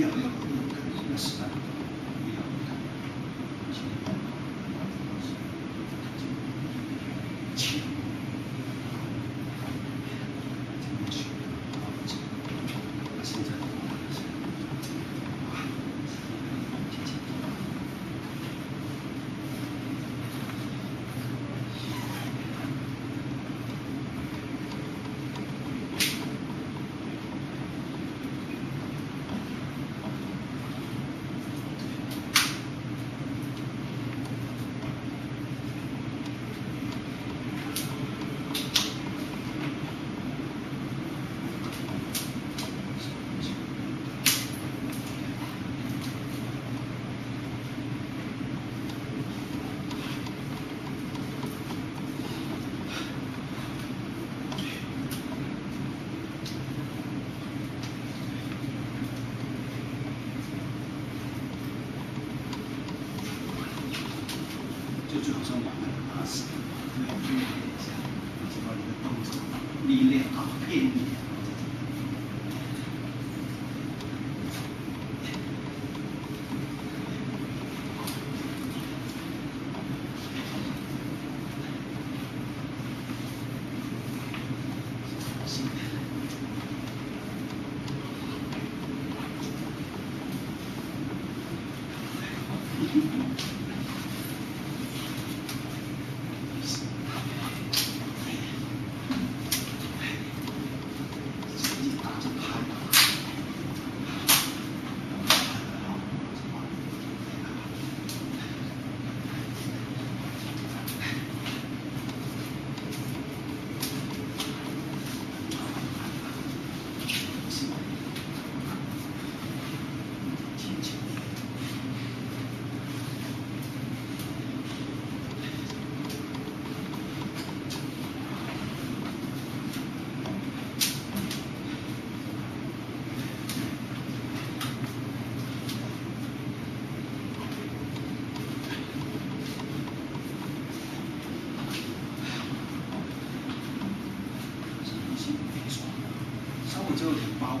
没有要要要时代，没有钱，现在。就最好是往那个打死，对，训练一下，知道你的动作力量啊，变力。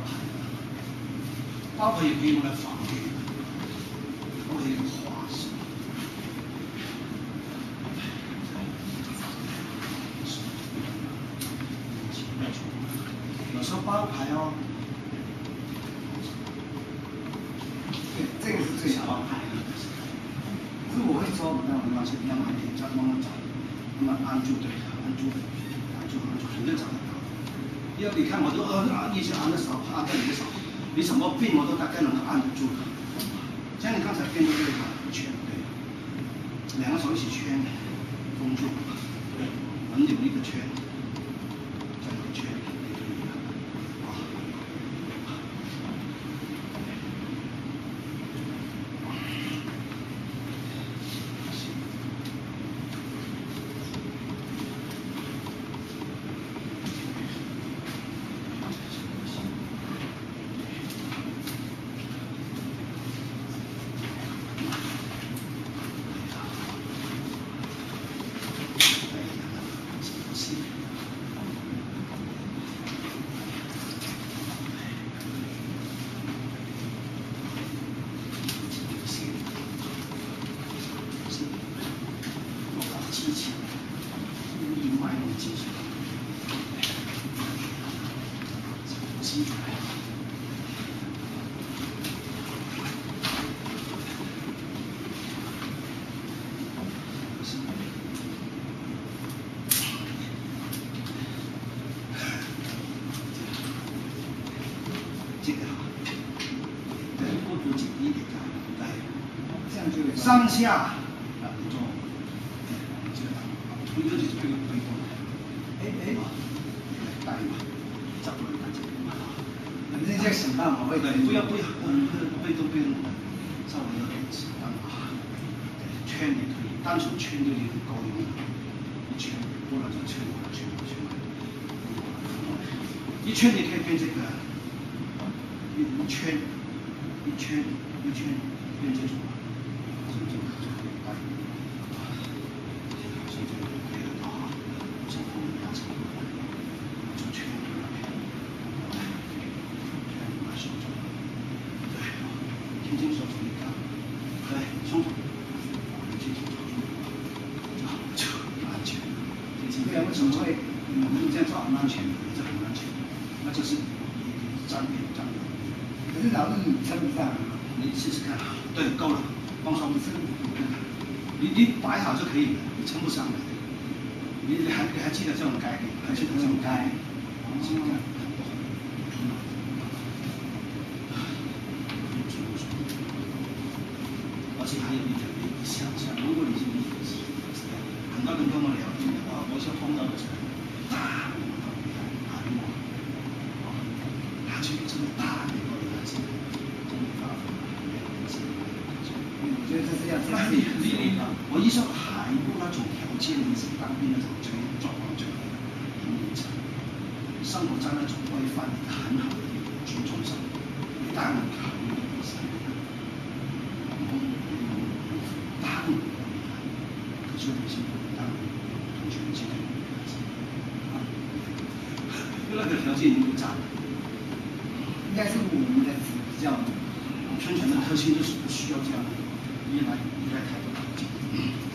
有点包牌了，包牌也可以用来防御，包牌有点滑实。有时候包牌哦，对，这个是最小包牌的。可是我会说，那我们老师你要慢点，再慢慢找，慢慢按住，对，按住，按住，按住，肯定找得到。要你看我都按按一直按的手，按的手，你什么病我都大概能够按得住的。像你刚才变的这个圈，对，两个手一起圈，封住，对，轮流一个圈，这样一个圈，啊。机器，力脉动技术，吸出来。这个，对，过渡紧一点，对，这样就上下啊不重，这个推着这个推动，哎哎嘛，带嘛，找不到这个嘛，在想办法，不要不要，嗯，被动被动的，稍微有点适当啊，圈也可以，单手圈就有点高用了，一圈过了就圈过了，圈圈，一圈你可以变这个。一一圈，一圈，一圈，变这种，这就就可以带，现在可以啊，这后面压成，这圈，圈把手肘，对。的时候注意看，对，冲突，这就就安全。对啊，为什么会我们这样做很安全？这很安全，那就是沾点沾点。可是老师你撑不上，你试试看。对，够了，放松。你你摆好就可以了，你撑不上来。你你还你还记得这种概念？还记得这种概念？而且还有一点，你想想，如果你是女生，很多人跟我聊天的话，我就碰到的是大陆的韩国，他去这么大的一个男生，中法我觉得这是要那你你你，我一说韩国那种条件，你是当兵那种就状况就很很差，生活在那种规范很好的群众上，一旦考虑到比赛。就必须当同学进行那个条件已经不差应该是我们的比较宣传的特性就是不需要这样的依赖依赖太多条件。